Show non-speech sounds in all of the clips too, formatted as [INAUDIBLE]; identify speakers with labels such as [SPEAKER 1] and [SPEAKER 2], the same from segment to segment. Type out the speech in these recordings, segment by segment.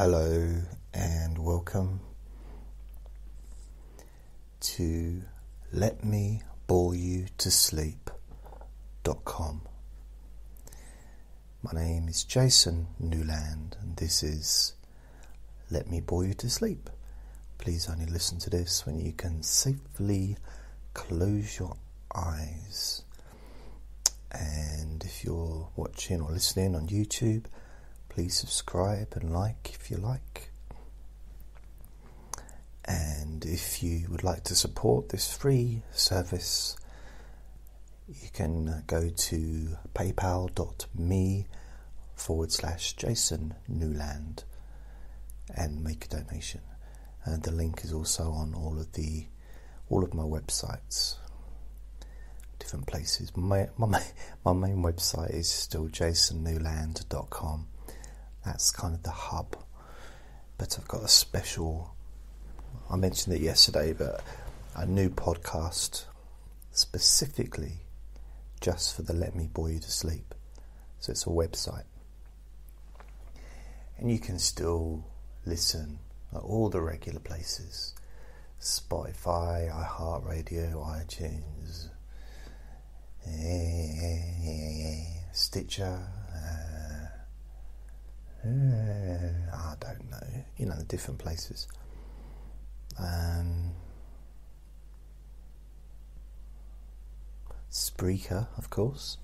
[SPEAKER 1] Hello and welcome to Let Me Bore You to Sleep.com. My name is Jason Newland and this is Let Me Bore You to Sleep. Please only listen to this when you can safely close your eyes. And if you're watching or listening on YouTube, please subscribe and like if you like. And if you would like to support this free service, you can uh, go to paypal.me forward slash Jason Newland and make a donation. And the link is also on all of the all of my websites, different places. My my [LAUGHS] my main website is still jasonnewland.com. That's kind of the hub. But I've got a special. I mentioned it yesterday, but a new podcast specifically just for the Let Me Bore You to Sleep. So it's a website. And you can still listen at all the regular places Spotify, iHeartRadio, iTunes, Stitcher. Uh, I don't know, you know, the different places. Um, Spreaker, of course,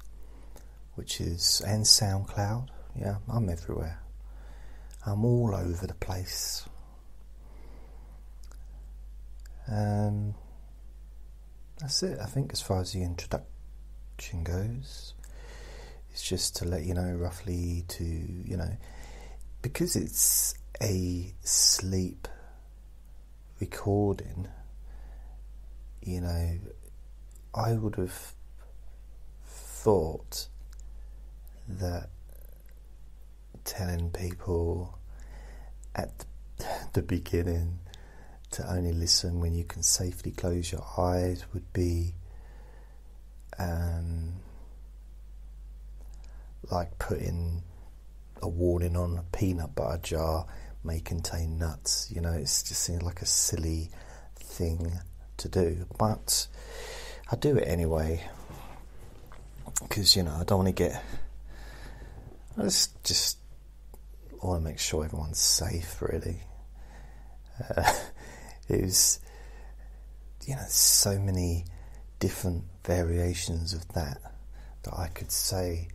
[SPEAKER 1] which is, and SoundCloud. Yeah, I'm everywhere. I'm all over the place. Um, that's it, I think, as far as the introduction goes. It's just to let you know roughly to, you know, because it's a sleep recording, you know, I would have thought that telling people at [LAUGHS] the beginning to only listen when you can safely close your eyes would be um, like putting a warning on a peanut butter jar may contain nuts. You know, it just seems like a silly thing to do, but I do it anyway because you know I don't want to get. I just just want to make sure everyone's safe, really. Uh, [LAUGHS] it was, you know, so many different variations of that that I could say,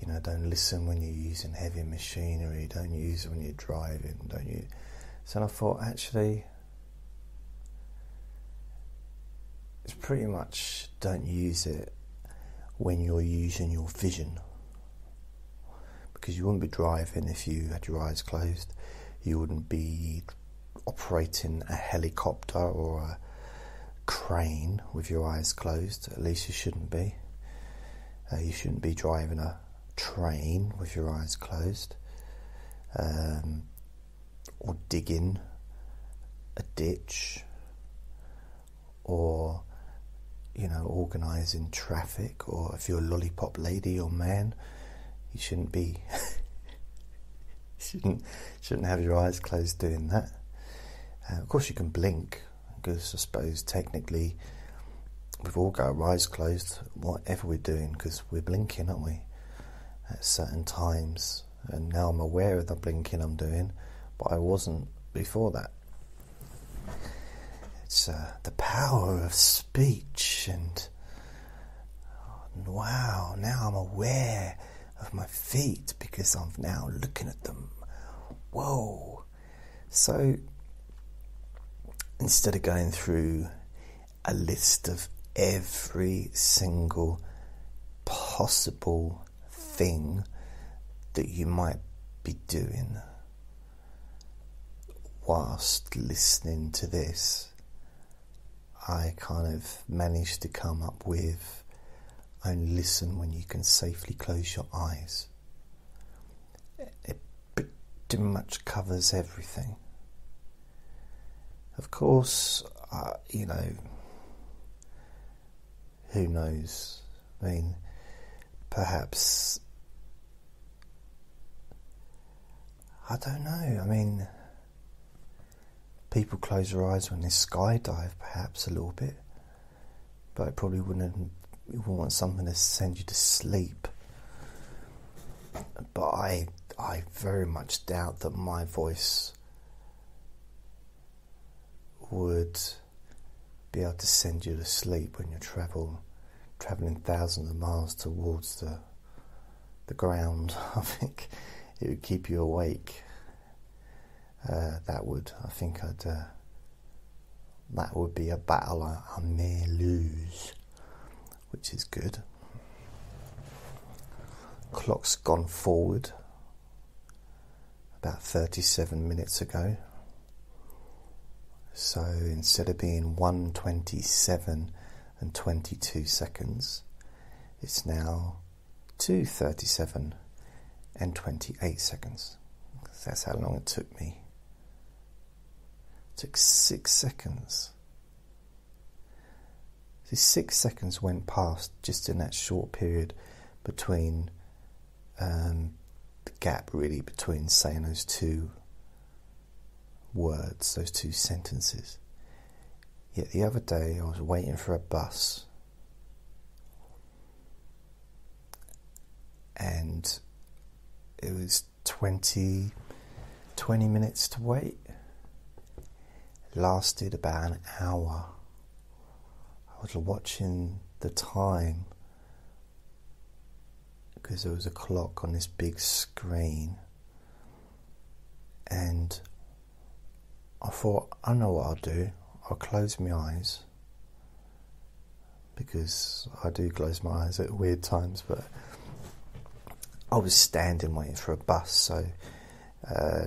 [SPEAKER 1] you know, don't listen when you're using heavy machinery, don't use it when you're driving, don't you? So I thought, actually, it's pretty much don't use it when you're using your vision. Because you wouldn't be driving if you had your eyes closed. You wouldn't be operating a helicopter or a crane with your eyes closed. At least you shouldn't be. Uh, you shouldn't be driving a train with your eyes closed. Um, or digging a ditch. Or, you know, organising traffic. Or if you're a lollipop lady or man, you shouldn't be. [LAUGHS] shouldn't shouldn't have your eyes closed doing that. Uh, of course, you can blink because I suppose technically we've all got our eyes closed, whatever we're doing, because we're blinking, aren't we? At certain times, and now I'm aware of the blinking I'm doing, but I wasn't before that. It's uh, the power of speech, and wow, now I'm aware of my feet because I'm now looking at them. Whoa! So instead of going through a list of every single possible thing that you might be doing whilst listening to this, I kind of managed to come up with only listen when you can safely close your eyes. It pretty much covers everything. Of course, uh, you know, who knows? I mean, perhaps I don't know. I mean, people close their eyes when they skydive, perhaps a little bit, but it probably wouldn't. You wouldn't want something to send you to sleep. But I, I very much doubt that my voice would be able to send you to sleep when you travel, traveling thousands of miles towards the the ground. [LAUGHS] I think it would keep you awake. Uh, that would, I think, I'd. Uh, that would be a battle I, I may lose, which is good. Clock's gone forward about 37 minutes ago. So instead of being 127 and 22 seconds, it's now 237 and 28 seconds. That's how long it took me. It took six seconds. These six seconds went past just in that short period between um, the gap, really, between saying those two words, those two sentences. Yet the other day I was waiting for a bus and it was 20, 20 minutes to wait. It lasted about an hour. I was watching the time because there was a clock on this big screen and I thought, I know what I'll do. I'll close my eyes because I do close my eyes at weird times, but I was standing waiting for a bus, so uh,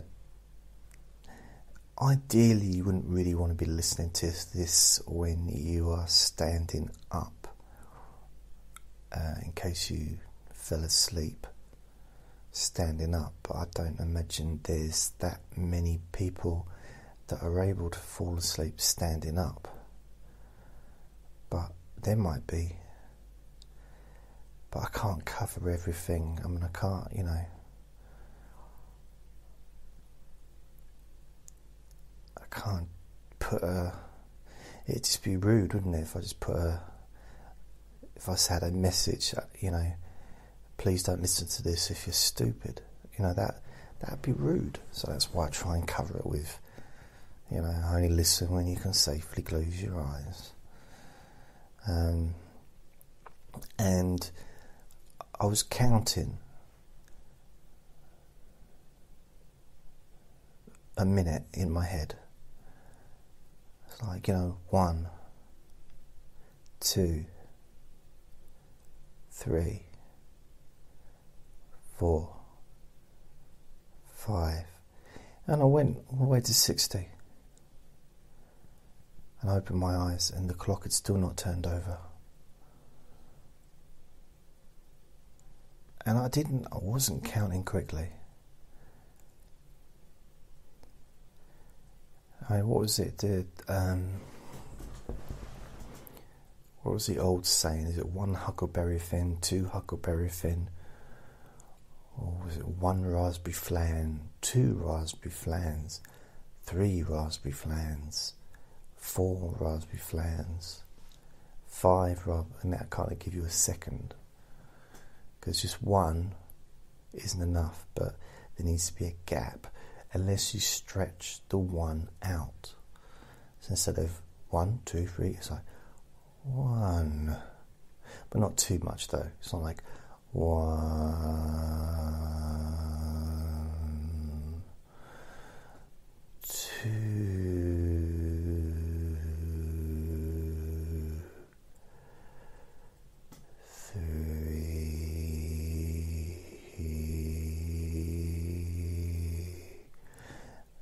[SPEAKER 1] ideally, you wouldn't really want to be listening to this when you are standing up, uh, in case you fell asleep standing up. But I don't imagine there's that many people that are able to fall asleep standing up. But there might be. But I can't cover everything. I mean, I can't, you know. I can't put a. It'd just be rude, wouldn't it, if I just put a. If I said a message, you know, please don't listen to this if you're stupid. You know, that that'd be rude. So that's why I try and cover it with you know, only listen when you can safely close your eyes. Um, and I was counting a minute in my head. It's like, you know, one, two, three, four, five. And I went all the way to 60 and I opened my eyes, and the clock had still not turned over. And I didn't, I wasn't counting quickly. I what was it? Did um, what was the old saying? Is it one Huckleberry Finn, two Huckleberry Finn, or was it one raspberry flan, two raspberry flans, three raspberry flans? four raspberry flans, five raspberry, and that can't give you a second because just one isn't enough, but there needs to be a gap unless you stretch the one out. So instead of one, two, three, it's like one, but not too much though. It's not like one, two.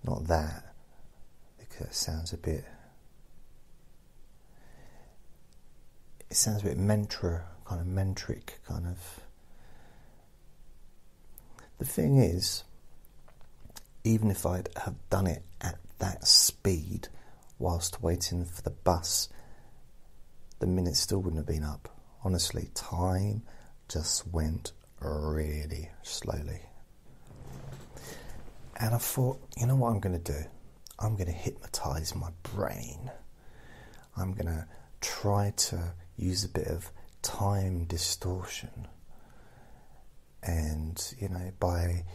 [SPEAKER 1] That because it sounds a bit it sounds a bit mentor kind of mentric kind of. The thing is even if I'd have done it at that speed whilst waiting for the bus the minutes still wouldn't have been up. Honestly time just went really slowly And I thought, you know what I'm going to do? I'm going to hypnotize my brain. I'm going to try to use a bit of time distortion. And, you know, by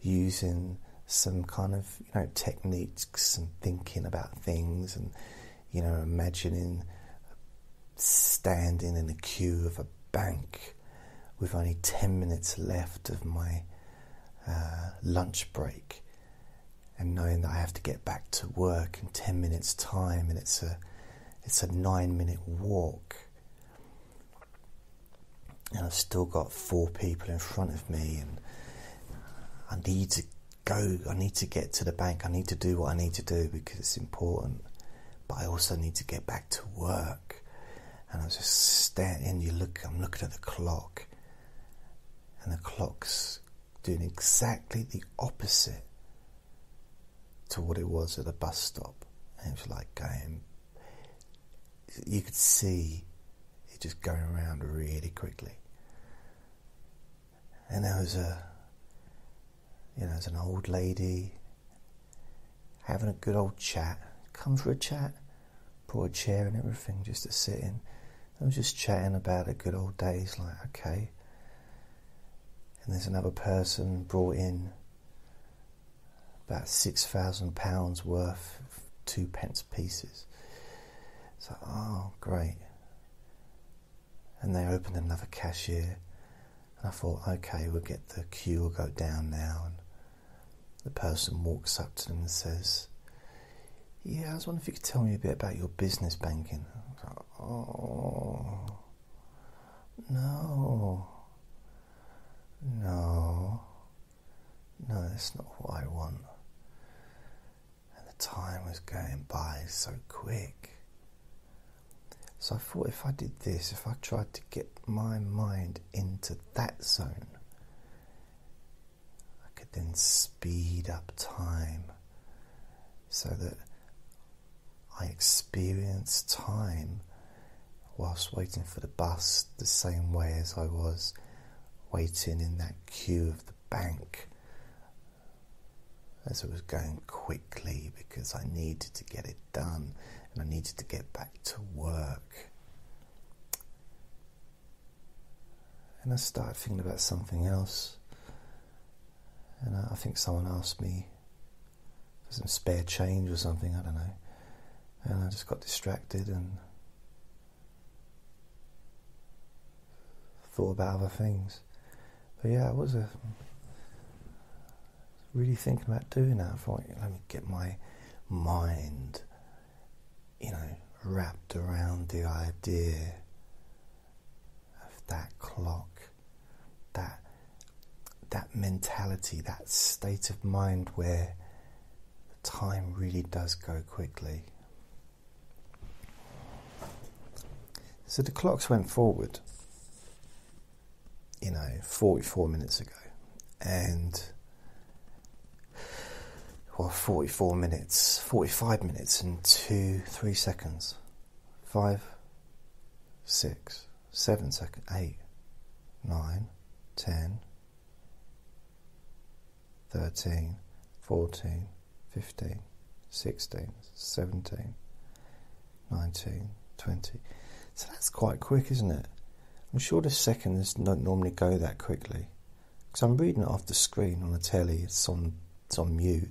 [SPEAKER 1] using some kind of, you know, techniques and thinking about things and, you know, imagining standing in the queue of a bank with only 10 minutes left of my uh, lunch break and knowing that I have to get back to work in 10 minutes time and it's a it's a 9 minute walk. And I've still got four people in front of me and I need to go I need to get to the bank. I need to do what I need to do because it's important. But I also need to get back to work. And I was just standing you look I'm looking at the clock. And the clock's doing exactly the opposite to what it was at the bus stop. And it was like going, you could see it just going around really quickly. And there was a, you know, there's an old lady having a good old chat. Come for a chat, brought a chair and everything just to sit in. I was just chatting about the good old days, like, okay, and there's another person brought in about six thousand pounds worth of two pence pieces. So, oh, great. And they opened another cashier, and I thought, okay, we'll get the queue will go down now. And the person walks up to them and says, "Yeah, I was wondering if you could tell me a bit about your business banking." Like, oh, no. No, no, that's not what I want. Time was going by so quick. So I thought if I did this, if I tried to get my mind into that zone, I could then speed up time so that I experience time whilst waiting for the bus the same way as I was waiting in that queue of the bank as it was going quickly because I needed to get it done and I needed to get back to work. And I started thinking about something else. And I think someone asked me for some spare change or something, I don't know. And I just got distracted and thought about other things. But yeah, it was a, really thinking about doing that. I thought, let me get my mind, you know, wrapped around the idea of that clock, that that mentality, that state of mind where time really does go quickly. So the clocks went forward you know, 44 minutes ago. And, well, 44 minutes, 45 minutes and two, three seconds. Five, six, seven seconds, eight, nine, ten, thirteen, fourteen, fifteen, sixteen, seventeen, nineteen, twenty. So that's quite quick, isn't it? I'm sure the seconds don't normally go that quickly. Because I'm reading it off the screen on the telly, it's on, it's on mute.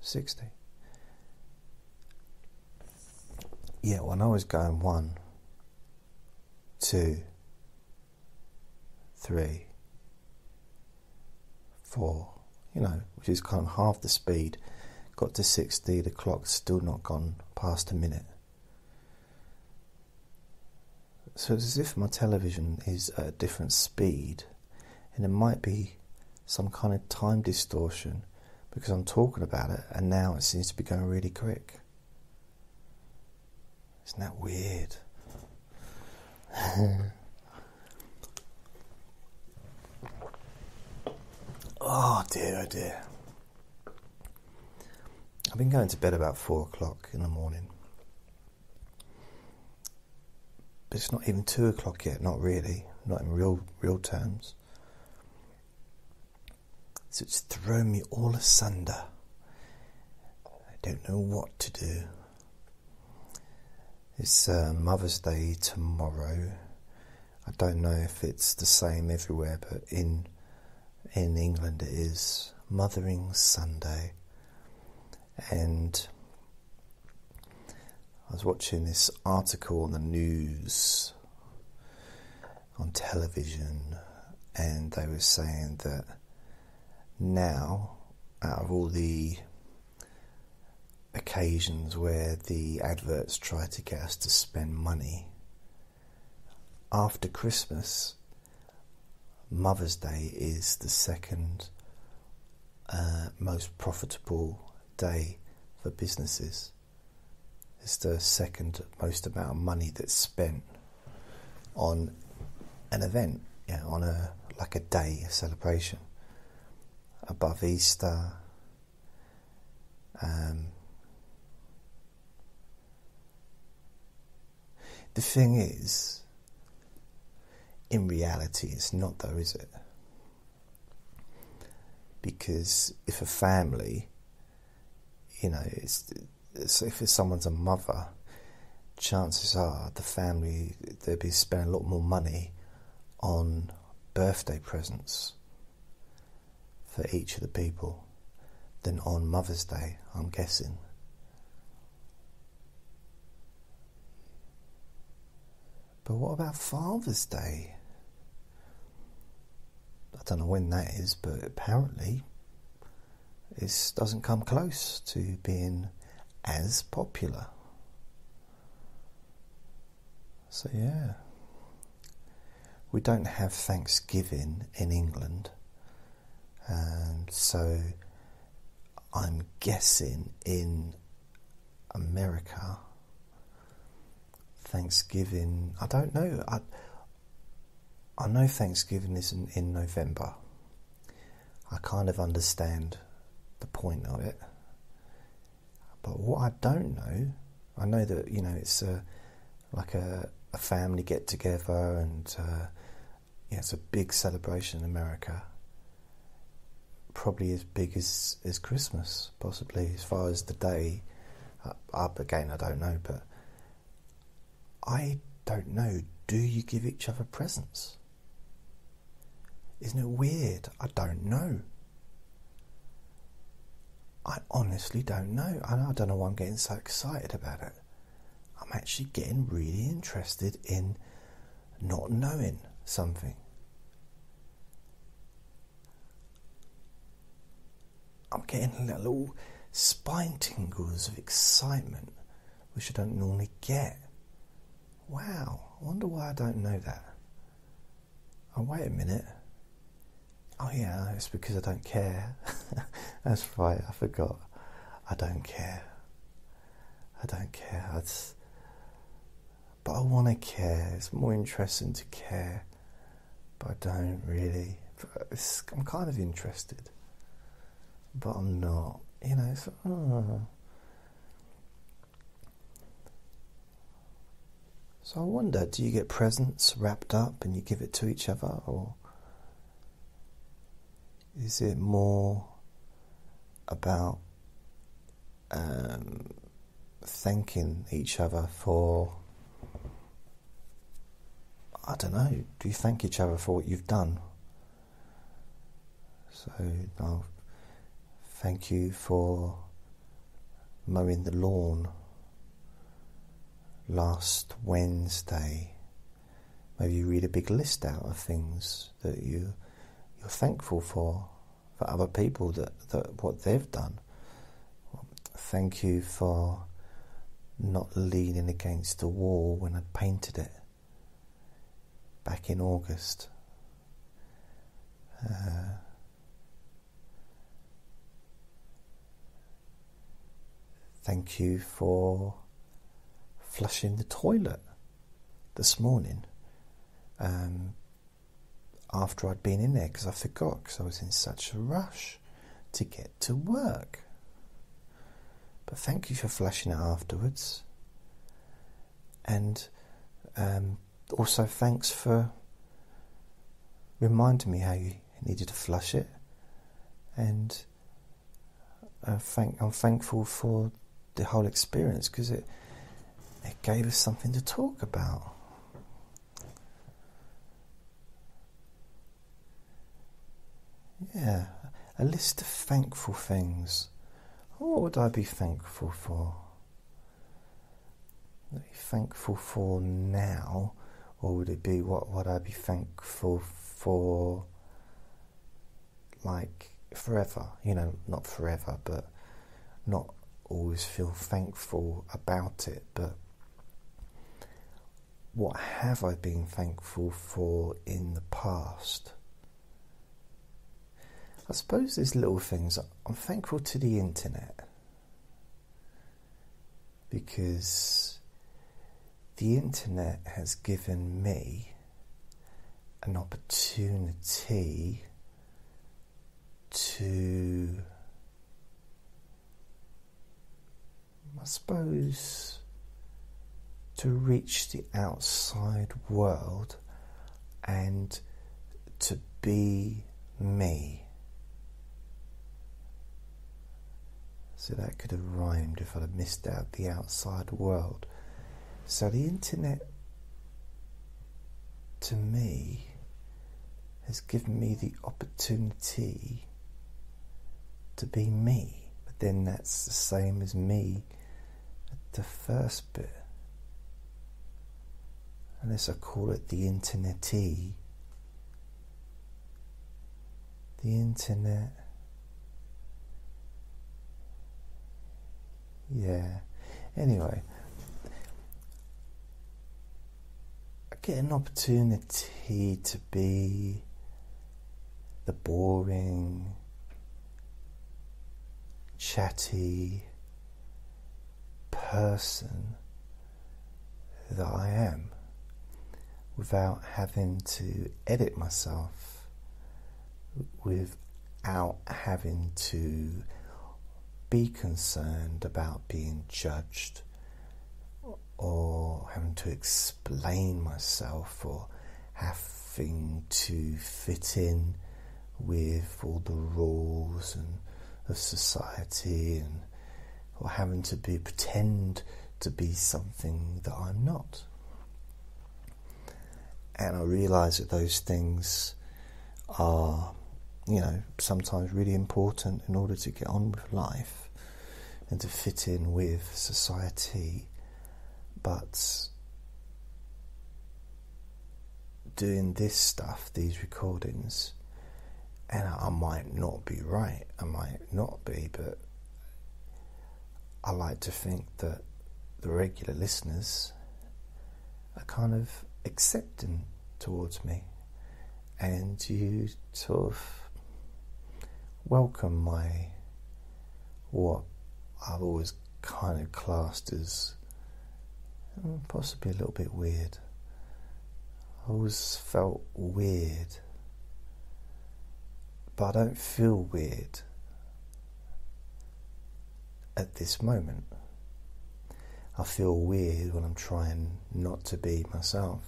[SPEAKER 1] 60. Yeah, when I was going one, two, three, four, you know, which is kind of half the speed, got to 60, the clock's still not gone past a minute. So it's as if my television is at a different speed, and it might be some kind of time distortion, because I'm talking about it, and now it seems to be going really quick. Isn't that weird? [LAUGHS] oh dear, oh dear. I've been going to bed about four o'clock in the morning. But it's not even two o'clock yet, not really, not in real real terms. So it's thrown me all asunder. I don't know what to do. It's uh, Mother's Day tomorrow. I don't know if it's the same everywhere, but in in England it is Mothering Sunday. And I was watching this article on the news on television, and they were saying that now, out of all the occasions where the adverts try to get us to spend money, after Christmas, Mother's Day is the second uh, most profitable day for businesses. It's the second most amount of money that's spent on an event, yeah, on a like a day, a celebration above Easter. Um, the thing is, in reality, it's not though, is it? Because if a family, you know, it's, it's if it's someone's a mother, chances are the family they'll be spending a lot more money on birthday presents for each of the people than on Mother's Day, I'm guessing. But what about Father's Day? I don't know when that is, but apparently it doesn't come close to being as popular. So, yeah. We don't have Thanksgiving in England and so I'm guessing in America, Thanksgiving, I don't know. I, I know Thanksgiving is in, in November. I kind of understand the point of it. But what I don't know, I know that, you know, it's a, like a, a family get together and uh, yeah, it's a big celebration in America probably as big as, as Christmas, possibly, as far as the day. Uh, up again, I don't know, but I don't know. Do you give each other presents? Isn't it weird? I don't know. I honestly don't know. I don't know why I'm getting so excited about it. I'm actually getting really interested in not knowing something. I'm getting little spine tingles of excitement, which I don't normally get. Wow, I wonder why I don't know that. Oh, wait a minute. Oh, yeah, it's because I don't care. [LAUGHS] That's right, I forgot. I don't care. I don't care. It's, but I want to care. It's more interesting to care, but I don't really. I'm kind of interested but I'm not. You know, it's, oh. So I wonder, do you get presents wrapped up and you give it to each other, or is it more about um, thanking each other for? I don't know. Do you thank each other for what you've done? So I'll Thank you for mowing the lawn last Wednesday. Maybe you read a big list out of things that you you're thankful for for other people that, that what they've done. Thank you for not leaning against the wall when I painted it back in August. Uh, thank you for flushing the toilet this morning um, after I'd been in there because I forgot because I was in such a rush to get to work. But thank you for flushing it afterwards. And um, also thanks for reminding me how you needed to flush it. And uh, thank, I'm thankful for the whole experience because it, it gave us something to talk about. Yeah, a list of thankful things. What would I be thankful for? Be thankful for now, or would it be what would I be thankful for? Like forever, you know, not forever, but not always feel thankful about it. But what have I been thankful for in the past? I suppose there's little things. I'm thankful to the internet because the internet has given me an opportunity to, I suppose, to reach the outside world and to be me. So that could have rhymed if I'd have missed out the outside world. So the internet, to me, has given me the opportunity to be me. But then that's the same as me the first bit. Unless I call it the internetee. The internet Yeah. Anyway, I get an opportunity to be the boring, chatty person that I am without having to edit myself, without having to be concerned about being judged or having to explain myself or having to fit in with all the rules and of society and or having to be pretend to be something that I'm not. And I realise that those things are you know, sometimes really important in order to get on with life and to fit in with society. But doing this stuff, these recordings, and I might not be right, I might not be, but I like to think that the regular listeners are kind of accepting towards me, and you sort of welcome my what I've always kind of classed as hmm, possibly a little bit weird. I always felt weird, but I don't feel weird at this moment. I feel weird when I'm trying not to be myself.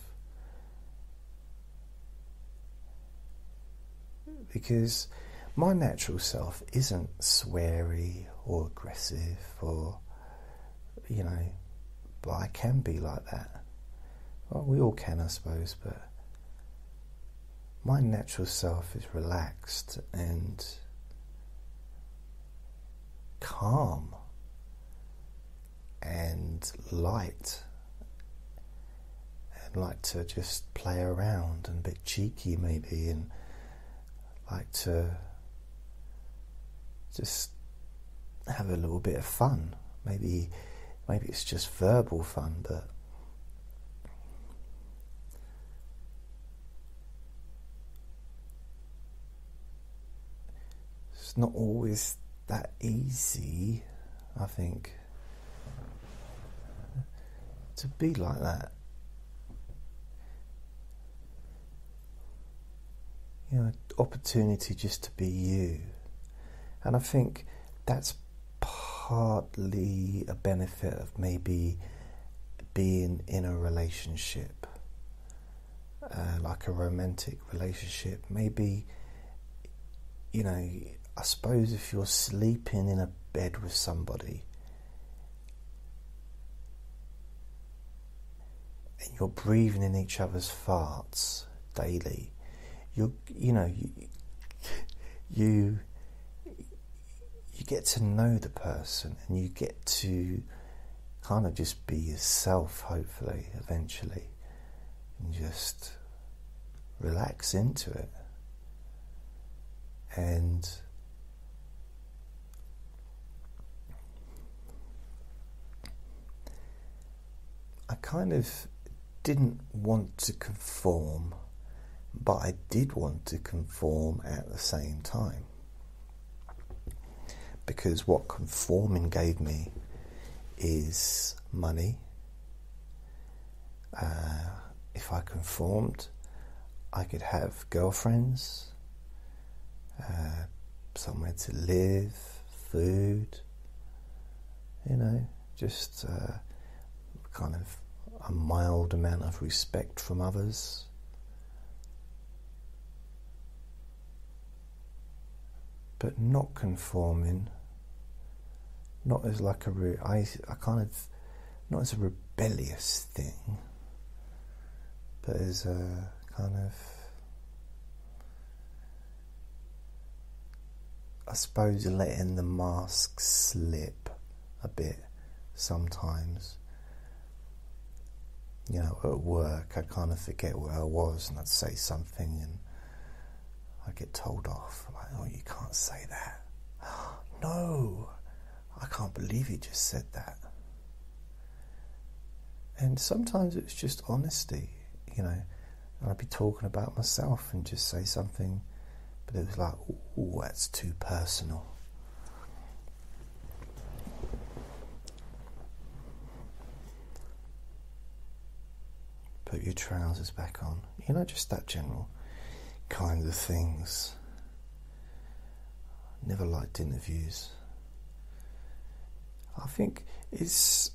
[SPEAKER 1] Because my natural self isn't sweary or aggressive or, you know, but I can be like that. Well, we all can, I suppose, but my natural self is relaxed and calm and light and like to just play around and a bit cheeky maybe and like to just have a little bit of fun. Maybe, maybe it's just verbal fun, but it's not always that easy. I think to be like that. You know, opportunity just to be you. And I think that's partly a benefit of maybe being in a relationship, uh, like a romantic relationship. Maybe, you know, I suppose if you're sleeping in a bed with somebody and you're breathing in each other's farts daily, you you know you you you get to know the person and you get to kind of just be yourself, hopefully, eventually, and just relax into it. And I kind of didn't want to conform, but I did want to conform at the same time because what conforming gave me is money. Uh, if I conformed, I could have girlfriends, uh, somewhere to live, food, you know, just uh, kind of a mild amount of respect from others. but not conforming, not as like a re- I, I kind of not as a rebellious thing, but as a kind of I suppose letting the mask slip a bit sometimes. You know, at work, I kind of forget where I was and I'd say something and I'd get told off. Like, oh, you can't say that. [GASPS] no, I can't believe you just said that. And sometimes it's just honesty, you know. And I'd be talking about myself and just say something, but it was like, oh, that's too personal. Put your trousers back on. You know, just that general kind of things. Never liked interviews. I think it's.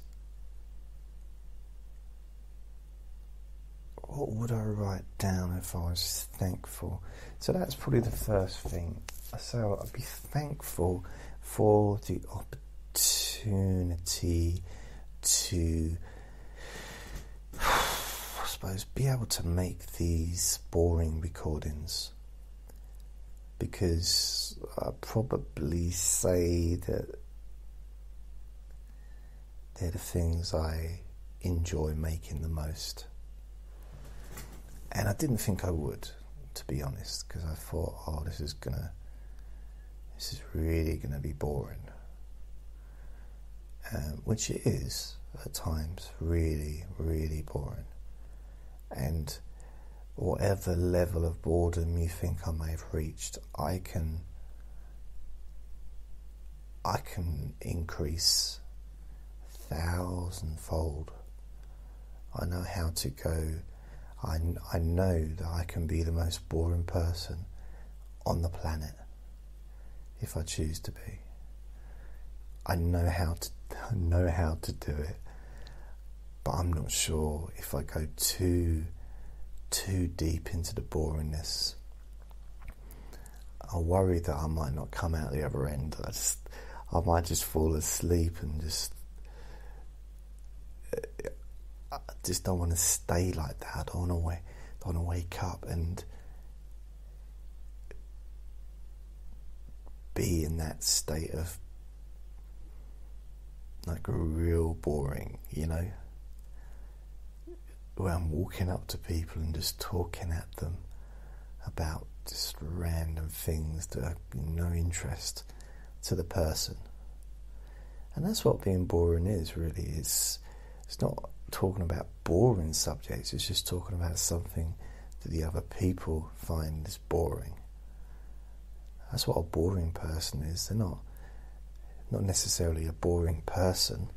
[SPEAKER 1] What would I write down if I was thankful? So that's probably the first thing. So I'd be thankful for the opportunity to suppose, be able to make these boring recordings because I'd probably say that they're the things I enjoy making the most. And I didn't think I would, to be honest, because I thought, oh, this is gonna, this is really gonna be boring. Um, which it is at times, really, really boring and whatever level of boredom you think I may have reached, I can I can increase thousandfold. I know how to go. I, I know that I can be the most boring person on the planet if I choose to be. I know how to I [LAUGHS] know how to do it but I'm not sure if I go too too deep into the boringness. I worry that I might not come out the other end. I just I might just fall asleep and just I just don't want to stay like that. I don't want to wake, don't want to wake up and be in that state of like real boring, you know where I'm walking up to people and just talking at them about just random things that are no interest to the person. And that's what being boring is really. It's it's not talking about boring subjects, it's just talking about something that the other people find is boring. That's what a boring person is. They're not not necessarily a boring person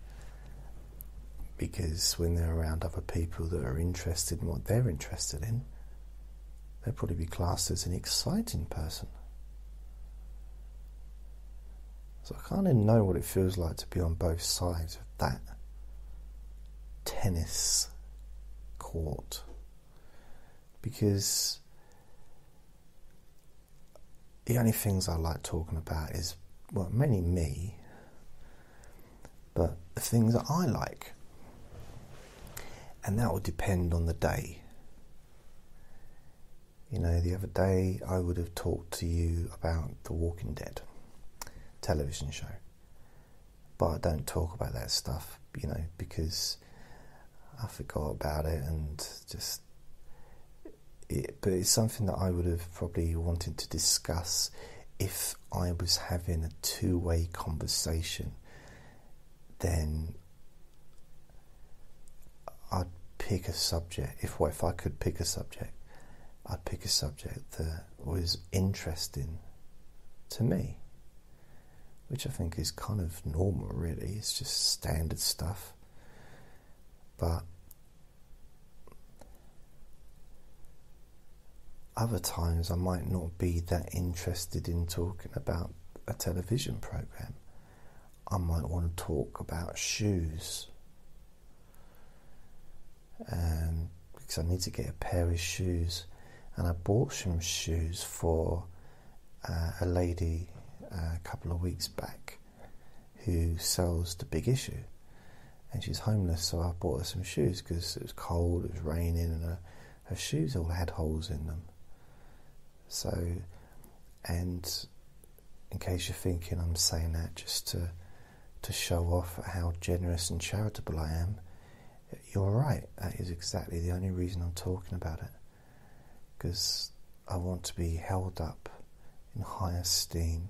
[SPEAKER 1] because when they're around other people that are interested in what they're interested in, they'll probably be classed as an exciting person. So I kind of know what it feels like to be on both sides of that tennis court because the only things I like talking about is well, mainly me, but the things that I like, and that will depend on the day. You know, the other day I would have talked to you about The Walking Dead television show, but I don't talk about that stuff, you know, because I forgot about it and just. It, but it's something that I would have probably wanted to discuss if I was having a two way conversation. Then I'd pick a subject. If if I could pick a subject, I'd pick a subject that was interesting to me, which I think is kind of normal, really. It's just standard stuff. But other times I might not be that interested in talking about a television program. I might want to talk about shoes. Um, because I need to get a pair of shoes, and I bought some shoes for uh, a lady uh, a couple of weeks back who sells the big issue and she's homeless. So I bought her some shoes because it was cold, it was raining, and her, her shoes all had holes in them. So, and in case you're thinking I'm saying that just to to show off how generous and charitable I am, you're right. That is exactly the only reason I'm talking about it. Because I want to be held up in high esteem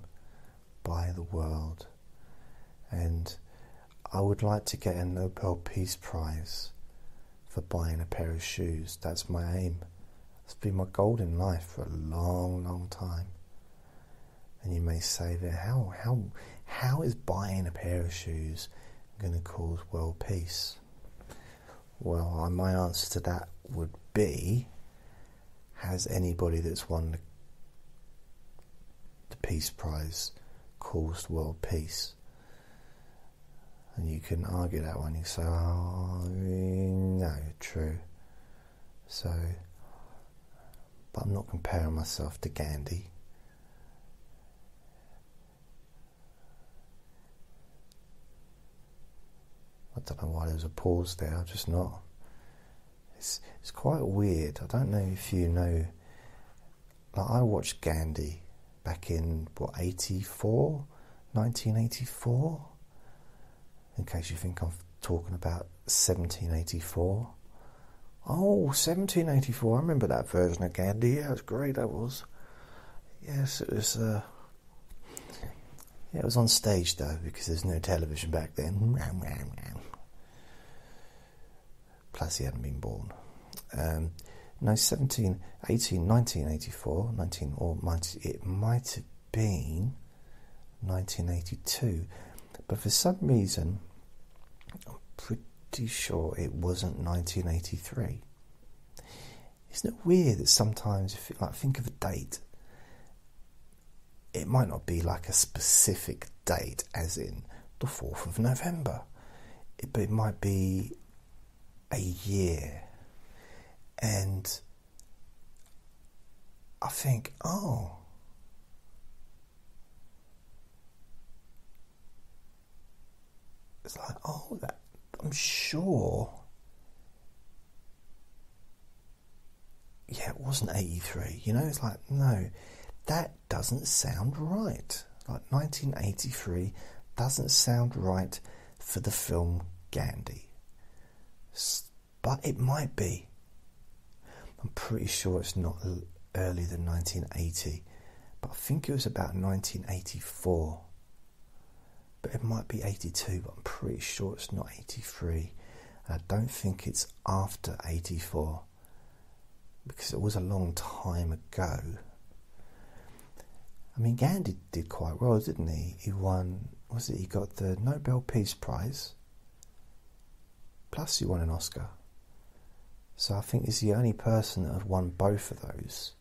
[SPEAKER 1] by the world. And I would like to get a Nobel Peace Prize for buying a pair of shoes. That's my aim. It's been my goal in life for a long, long time. And you may say that how how how is buying a pair of shoes going to cause world peace? Well, my answer to that would be: Has anybody that's won the, Peace Prize caused world peace? And you can argue that one. You say, oh, no, true. So, but I'm not comparing myself to Gandhi. I don't know why there was a pause there, I'm just not. It's, it's quite weird. I don't know if you know. Like I watched Gandhi back in, what, 84? 1984? in case you think I'm talking about 1784. Oh, 1784, I remember that version of Gandhi. Yeah, it was great, that was. Yes, it was. Uh, it was on stage though, because there's no television back then. Plus, he hadn't been born. Um, no, 17, 18, 1984, 19, or might, it might have been 1982 but for some reason, I'm pretty sure it wasn't 1983. Isn't it weird that sometimes, if you like, think of a date, it might not be like a specific date, as in the 4th of November, it, but it might be a year. And I think, oh, it's like, oh, that I'm sure. Yeah, it wasn't 83. You know, it's like, no, that doesn't sound right. Like 1983 doesn't sound right for the film Gandhi. But it might be. I'm pretty sure it's not earlier than 1980, but I think it was about 1984 but it might be 82, but I'm pretty sure it's not 83. And I don't think it's after 84 because it was a long time ago. I mean, Gandhi did quite well, didn't he? He won, was it, he got the Nobel Peace Prize plus he won an Oscar. So I think he's the only person that had won both of those.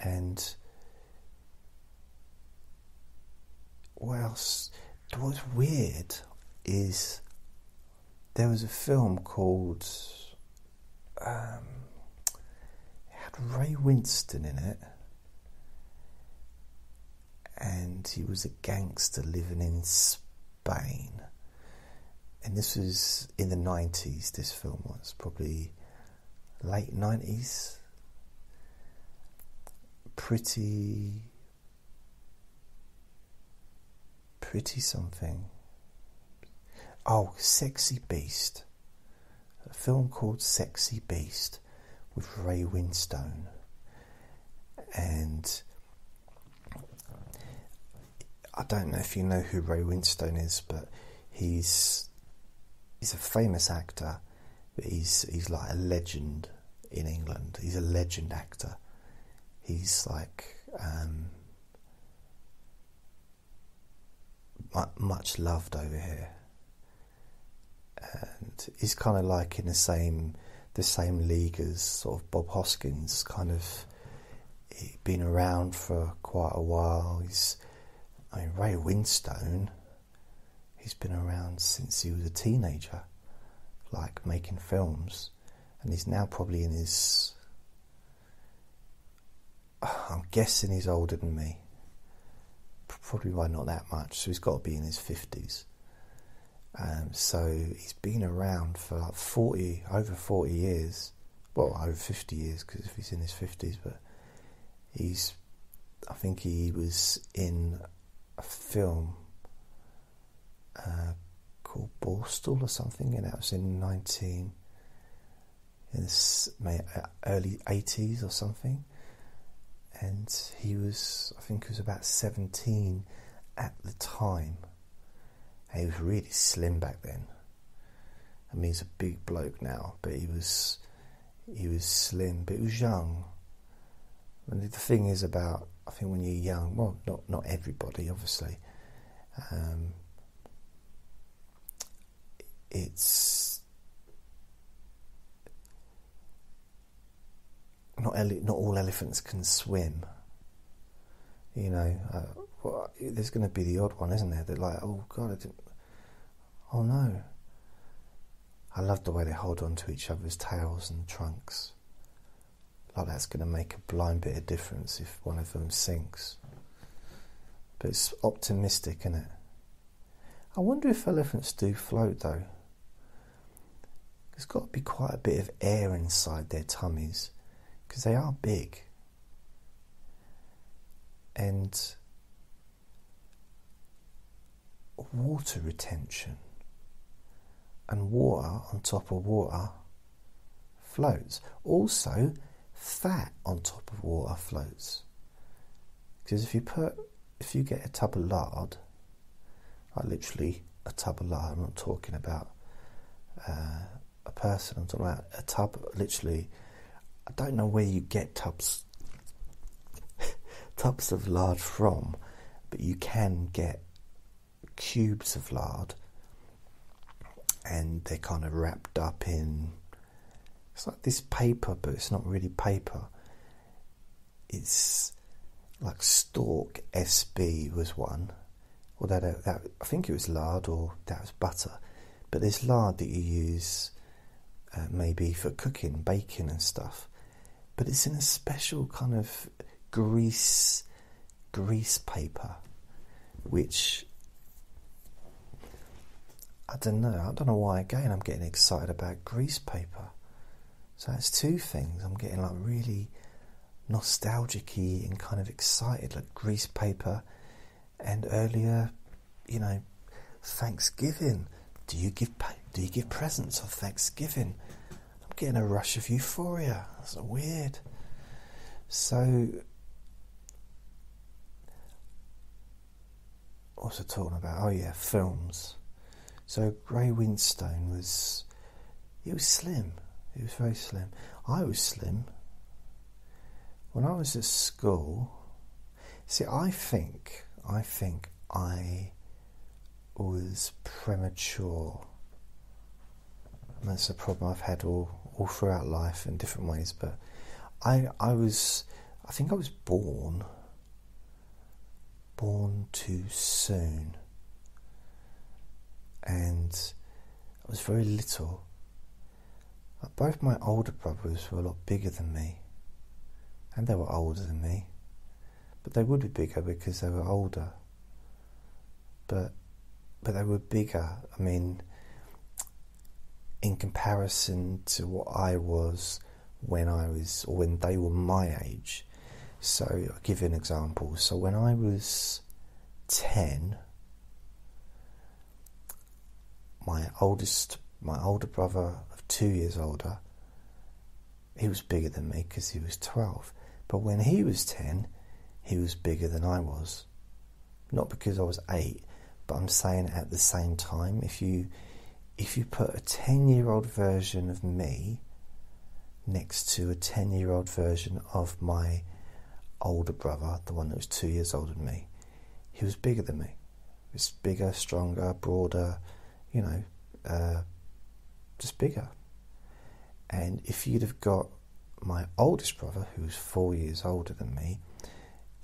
[SPEAKER 1] And what else? What's weird is there was a film called um, it had Ray Winstone in it, and he was a gangster living in Spain. And this was in the 90s, this film was probably late 90s. Pretty. Pretty something. Oh, Sexy Beast. A film called Sexy Beast with Ray Winstone. And I don't know if you know who Ray Winstone is, but he's he's a famous actor, he's he's like a legend in England. He's a legend actor. He's like um, much loved over here, and he's kind of like in the same the same league as sort of Bob Hoskins. Kind of been around for quite a while. He's I mean Ray Winstone he's been around since he was a teenager, like making films, and he's now probably in his. [SIGHS] I'm guessing he's older than me. Probably by not that much, so he's got to be in his 50s. Um, so he's been around for like 40, over 40 years. Well, over 50 years, because if he's in his 50s, but he's. I think he was in a film uh, called Borstal or something, and that was in 19 in the uh, early 80s or something. And he was, I think, he was about 17 at the time. And he was really slim back then. I mean, he's a big bloke now, but he was he was slim, but he was young. And the thing is about, I think, when you're young, well, not not everybody, obviously. Um, it's not not all elephants can swim. You know, uh, well, there's going to be the odd one, isn't there? They're like, oh god, I didn't. Oh no. I love the way they hold on to each other's tails and trunks. Like that's going to make a blind bit of difference if one of them sinks. But it's optimistic, isn't it? I wonder if elephants do float though. There's got to be quite a bit of air inside their tummies because they are big. And water retention and water on top of water floats. Also, fat on top of water floats. Because if you put, if you get a tub of lard, like literally a tub of lard, I'm not talking about uh, a person. I'm talking about a tub. Literally, I don't know where you get tubs [LAUGHS] tubs of lard from, but you can get cubes of lard, and they're kind of wrapped up in. It's like this paper, but it's not really paper. It's like Stork SB was one, or that, that I think it was lard or that was butter. But there's lard that you use uh, maybe for cooking, baking, and stuff. But it's in a special kind of grease grease paper, which I don't know. I don't know why. Again, I'm getting excited about grease paper. So that's two things. I'm getting like really nostalgic and kind of excited, like grease paper, and earlier, you know, Thanksgiving. Do you give do you give presents on Thanksgiving? I'm getting a rush of euphoria. That's weird. So, what's I talking about? Oh yeah, films. So Ray Winstone was, he was slim. He was very slim. I was slim. When I was at school, see, I think, I think I was premature And that's a problem I've had all, all throughout life in different ways. But I, I was, I think I was born, born too soon. And I was very little. Both my older brothers were a lot bigger than me, and they were older than me. But they would be bigger because they were older. But but they were bigger. I mean, in comparison to what I was when I was, or when they were my age. So I'll give you an example. So when I was ten, my oldest, my older brother of two years older, he was bigger than me because he was twelve. But when he was ten, he was bigger than I was. Not because I was eight, but I'm saying at the same time, if you if you put a ten year old version of me next to a ten year old version of my older brother, the one that was two years older than me, he was bigger than me. He was bigger, stronger, broader, you know, uh, just bigger. And if you'd have got my oldest brother, who was four years older than me,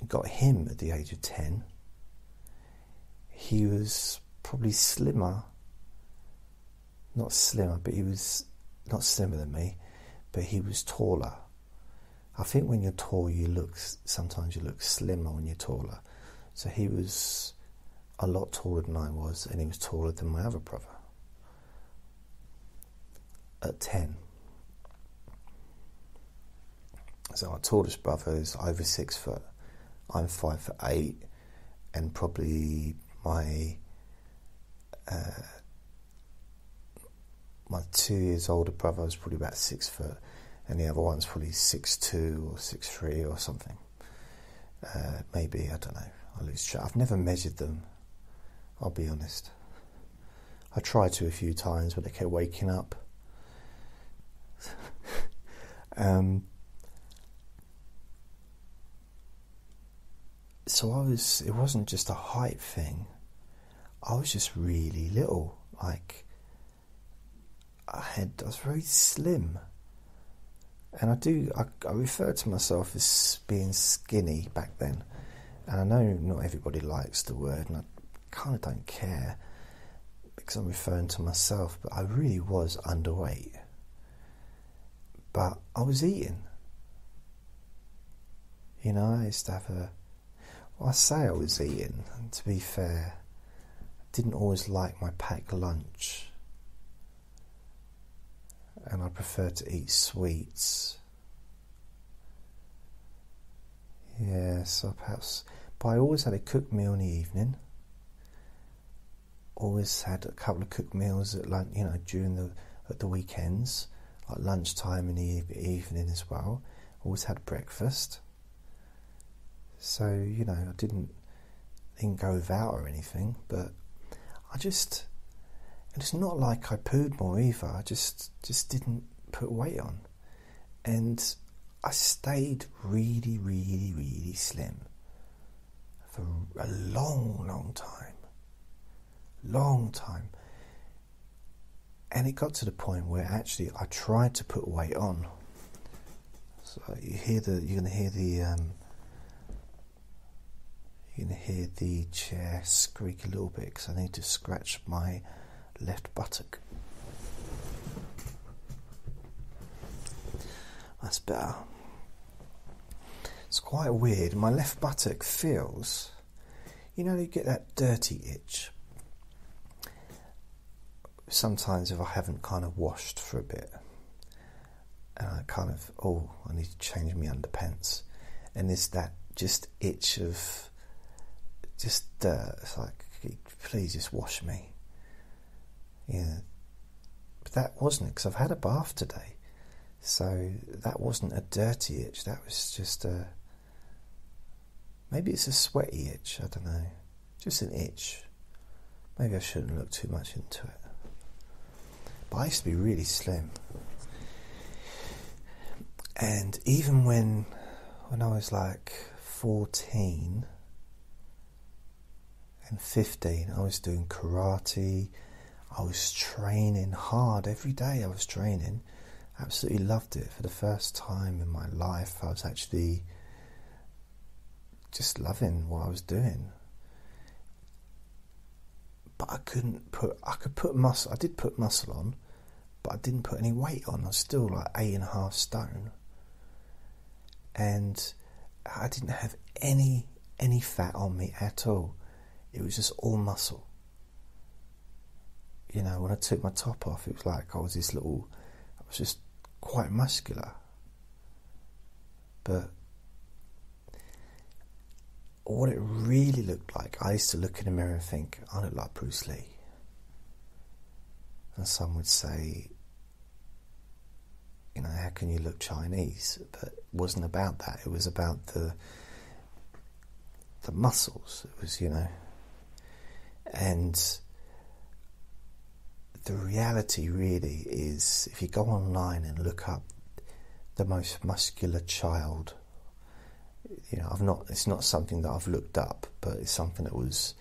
[SPEAKER 1] got him at the age of 10, he was probably slimmer. Not slimmer, but he was not slimmer than me, but he was taller. I think when you're tall, you look sometimes you look slimmer when you're taller. So he was a lot taller than I was, and he was taller than my other brother at 10. So our tallest brother is over six foot. I'm five foot eight, and probably my uh, my two years older brother is probably about six foot, and the other one's probably six two or six three or something. Uh, maybe I don't know. I lose track. I've never measured them. I'll be honest. I tried to a few times, but they kept waking up. [LAUGHS] um, so I was, it wasn't just a height thing, I was just really little. Like, I had, I was very slim. And I do, I, I refer to myself as being skinny back then. And I know not everybody likes the word, and I kind of don't care because I'm referring to myself, but I really was underweight. But I was eating. You know, I used to have a well, I say I was eating, and to be fair, I didn't always like my packed lunch. And I prefer to eat sweets. Yeah, so perhaps. But I always had a cooked meal in the evening. Always had a couple of cooked meals at lunch, you know, during the at the weekends, like lunchtime and the evening as well. Always had breakfast. So you know, I didn't didn't go without or anything, but I just it's not like I pooed more either. I just just didn't put weight on, and I stayed really, really, really slim for a long, long time, long time. And it got to the point where actually I tried to put weight on. So you hear the you're to hear the um, you can hear the chair squeak a little bit because I need to scratch my left buttock. That's better. It's quite weird. My left buttock feels, you know, you get that dirty itch. Sometimes, if I haven't kind of washed for a bit, and I kind of, oh, I need to change my underpants, and there's that just itch of just uh, it's like, please just wash me. Yeah, but that wasn't it because I've had a bath today, so that wasn't a dirty itch. That was just a maybe it's a sweaty itch. I don't know, just an itch. Maybe I shouldn't look too much into it. But I used to be really slim, and even when when I was like fourteen and 15, I was doing karate, I was training hard every day. I was training, absolutely loved it. For the first time in my life, I was actually just loving what I was doing. But I couldn't put. I could put muscle. I did put muscle on, but I didn't put any weight on. I was still like eight and a half stone, and I didn't have any any fat on me at all. It was just all muscle. You know, when I took my top off, it was like I was this little. I was just quite muscular, but what it really looked like, I used to look in the mirror and think, I look like Bruce Lee. And some would say, you know, how can you look Chinese? But it wasn't about that. It was about the the muscles. It was, you know, and the reality really is, if you go online and look up the most muscular child, you know, I've not. It's not something that I've looked up, but it's something that was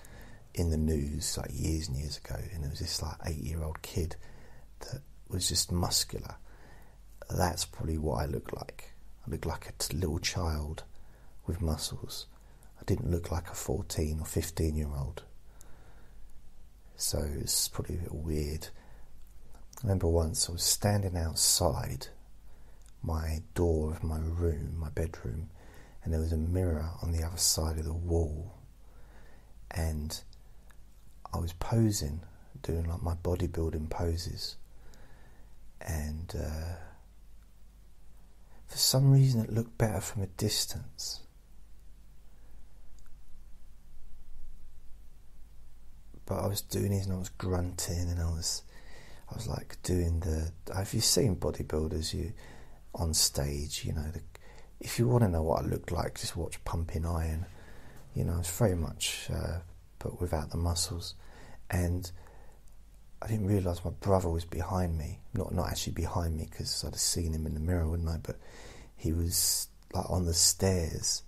[SPEAKER 1] in the news like years and years ago, and it was this like eight-year-old kid that was just muscular that's probably what I look like. I look like a little child with muscles. I didn't look like a 14 or 15 year old. So it's probably a bit weird. I remember once I was standing outside my door of my room, my bedroom, and there was a mirror on the other side of the wall. And I was posing, doing like my bodybuilding poses. And uh, for some reason, it looked better from a distance. But I was doing it and I was grunting and I was, I was like doing the. Have you seen bodybuilders? You on stage, you know. The, if you want to know what I looked like, just watch Pumping Iron. You know, it's very much, uh, but without the muscles, and I didn't realise my brother was behind me. Not not actually behind me because I'd have seen him in the mirror, wouldn't I? But he was like on the stairs,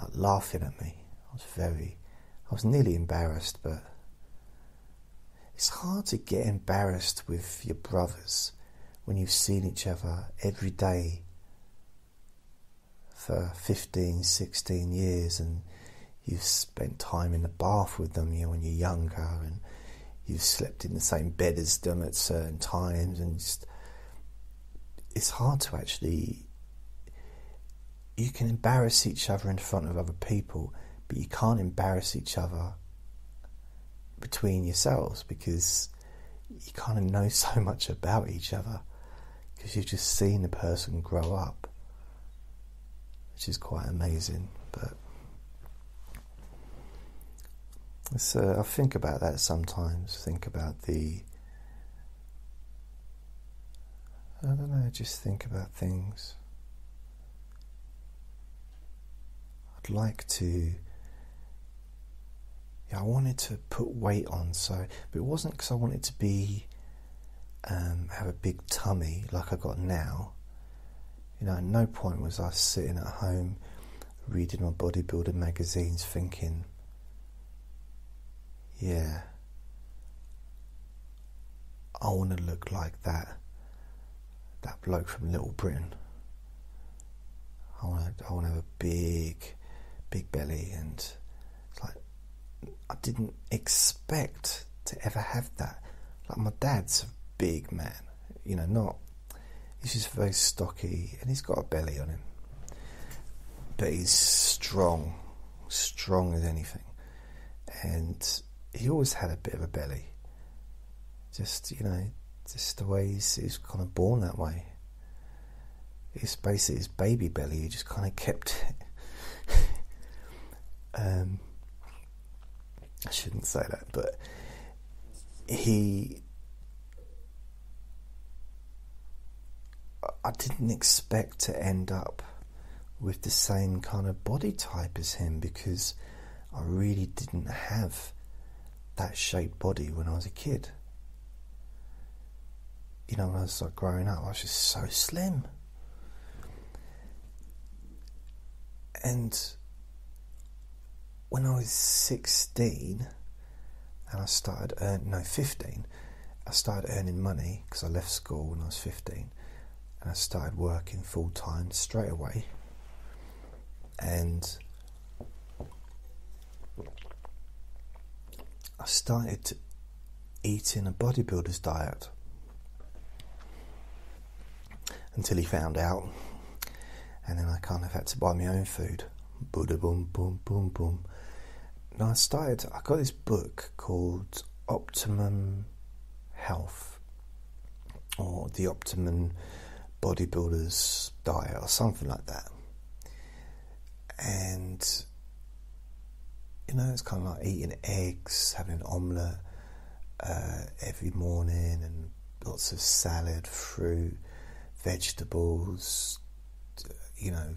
[SPEAKER 1] like, laughing at me. I was very, I was nearly embarrassed, but it's hard to get embarrassed with your brothers when you've seen each other every day for 15, 16 years and you've spent time in the bath with them you know, when you're younger and you've slept in the same bed as them at certain times, and just, it's hard to actually. You can embarrass each other in front of other people, but you can't embarrass each other between yourselves because you kind of know [LAUGHS] so much about each other because you've just seen the person grow up, which is quite amazing. But so I think about that sometimes. Think about the. I don't know, just think about things. I'd like to. Yeah, I wanted to put weight on, so but it wasn't because I wanted to be um, have a big tummy like I got now. You know, at no point was I sitting at home reading my bodybuilder magazines thinking yeah, I want to look like that that bloke from Little Britain. I want to, I want to have a big, big belly, and it's like I didn't expect to ever have that. Like my dad's a big man, you know, not he's just very stocky, and he's got a belly on him, but he's strong, strong as anything, and he always had a bit of a belly. Just you know, just the way he's, he's kind of born that way. It's basically his baby belly. He just kind of kept it. [LAUGHS] um, I shouldn't say that, but he. I didn't expect to end up with the same kind of body type as him because I really didn't have that shaped body when I was a kid. You know, when I was like growing up, I was just so slim. And when I was 16 and I started, uh, no, 15, I started earning money because I left school when I was 15 I started working full time straight away. And I started eating a bodybuilder's diet until he found out, and then I kind of had to buy my own food. Boom, boom, boom, boom, boom. And I started. I got this book called Optimum Health, or the Optimum Bodybuilder's Diet, or something like that. And you know, it's kind of like eating eggs, having an omelette uh, every morning, and lots of salad, fruit, vegetables, you know,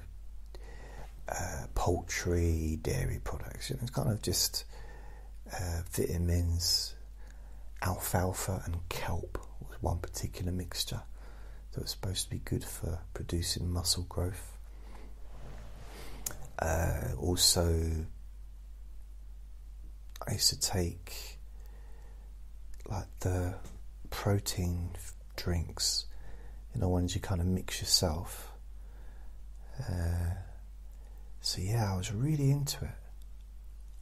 [SPEAKER 1] uh, poultry, dairy products. it's kind of just uh, vitamins, alfalfa, and kelp was one particular mixture that was supposed to be good for producing muscle growth. Uh, also, I used to take like the protein drinks, you know, ones you kind of mix yourself. Uh, so yeah, I was really into it.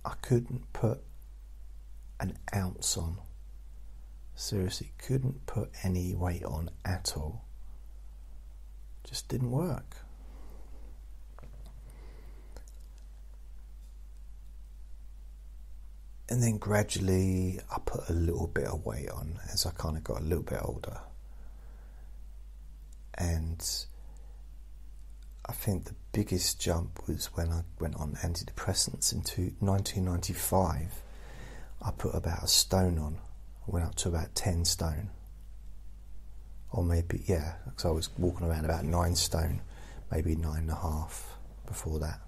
[SPEAKER 1] I couldn't put an ounce on. Seriously, couldn't put any weight on at all. Just didn't work. and then gradually I put a little bit of weight on as I kind of got a little bit older. And I think the biggest jump was when I went on antidepressants into 1995. I put about a stone on, I went up to about 10 stone. Or maybe, yeah, because I was walking around about nine stone, maybe nine and a half before that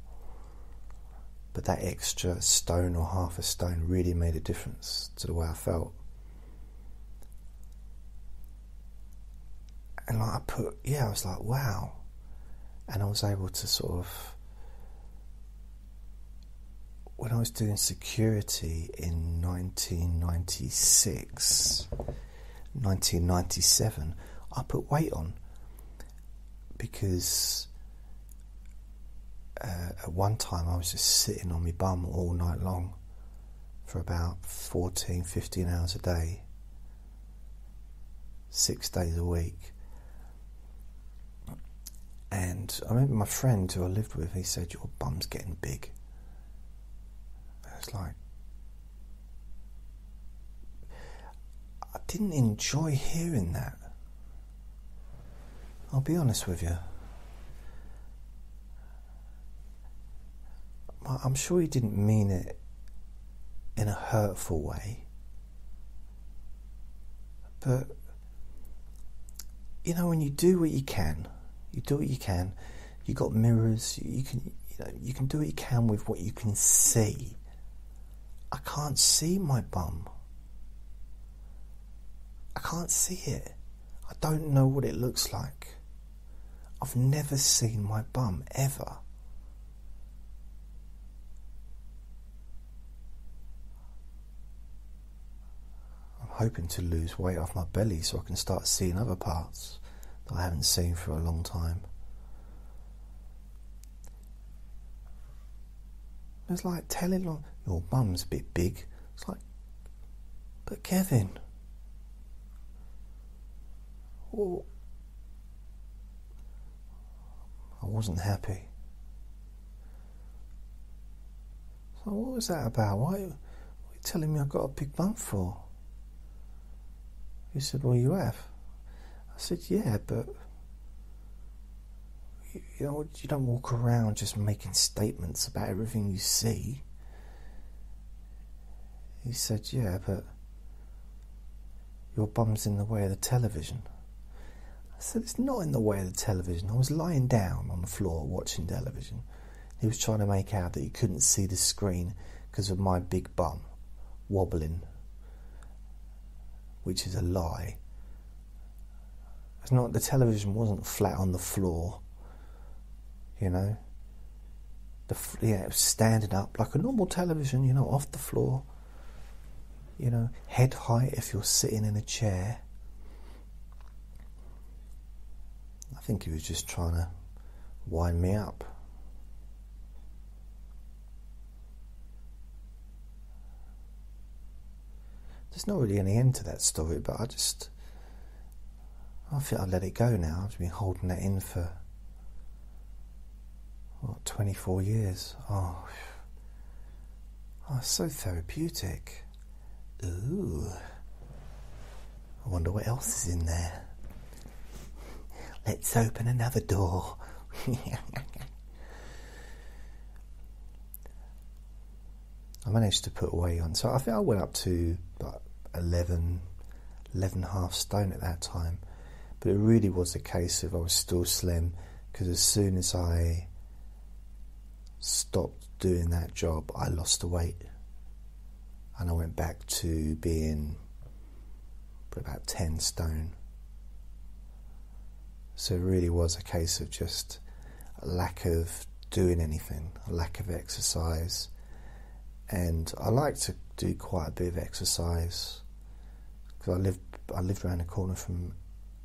[SPEAKER 1] but that extra stone or half a stone really made a difference to the way I felt. And like I put, yeah, I was like, wow. And I was able to sort of, when I was doing security in 1996, 1997, I put weight on because uh, at one time I was just sitting on my bum all night long for about 14, 15 hours a day, six days a week. And I remember my friend who I lived with, he said, Your bum's getting big. I was like, I didn't enjoy hearing that. I'll be honest with you. I'm sure he didn't mean it in a hurtful way. But, you know, when you do what you can, you do what you can, you got mirrors, you can, you know, you can do what you can with what you can see. I can't see my bum. I can't see it. I don't know what it looks like. I've never seen my bum ever. I'm hoping to lose weight off my belly so I can start seeing other parts that I haven't seen for a long time. It's like telling like, your bum's a bit big. It's like, but Kevin, well, I wasn't happy. So what was that about? Why, are you telling me I got a big bum for? He said, Well, you have. I said, Yeah, but you know, you don't walk around just making statements about everything you see. He said, Yeah, but your bum's in the way of the television. I said, It's not in the way of the television. I was lying down on the floor watching television. He was trying to make out that he couldn't see the screen because of my big bum wobbling which is a lie. It's not the television wasn't flat on the floor, you know. The yeah, it was standing up like a normal television, you know, off the floor. you know, head height if you're sitting in a chair. I think he was just trying to wind me up. There's not really any end to that story, but I just. I think I'll let it go now. I've been holding that in for. What, 24 years? Oh. Oh, so therapeutic. Ooh. I wonder what else is in there. Let's open another door. I managed to put away on. So I think I went up to about 11, 11 and a half stone at that time. But it really was a case of I was still slim because as soon as I stopped doing that job, I lost the weight. And I went back to being about 10 stone. So it really was a case of just a lack of doing anything, a lack of exercise. And I like to do quite a bit of exercise because I lived I lived around the corner from